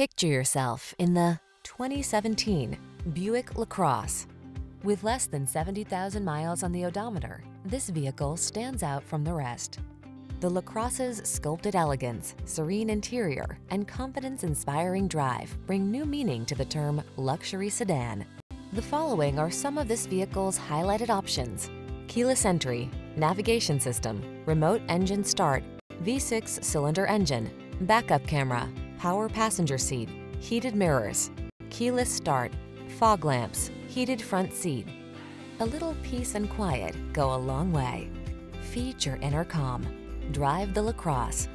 Picture yourself in the 2017 Buick LaCrosse. With less than 70,000 miles on the odometer, this vehicle stands out from the rest. The LaCrosse's sculpted elegance, serene interior, and confidence-inspiring drive bring new meaning to the term luxury sedan. The following are some of this vehicle's highlighted options. Keyless entry, navigation system, remote engine start, V6 cylinder engine, backup camera, power passenger seat, heated mirrors, keyless start, fog lamps, heated front seat. A little peace and quiet go a long way. Feed your inner calm. Drive the LaCrosse.